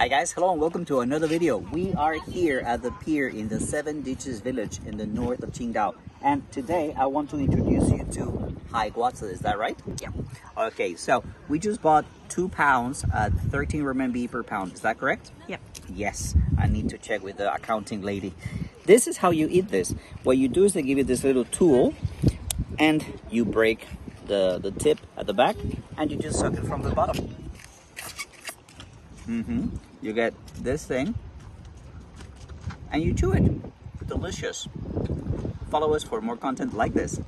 Hi guys, hello and welcome to another video. We are here at the pier in the Seven Ditches Village in the north of Qingdao. And today I want to introduce you to Hai Guazi, is that right? Yeah. Okay, so we just bought two pounds at 13 RMB per pound, is that correct? Yep. Yes, I need to check with the accounting lady. This is how you eat this. What you do is they give you this little tool and you break the, the tip at the back and you just suck it from the bottom. Mm-hmm. You get this thing and you chew it. Delicious. Follow us for more content like this.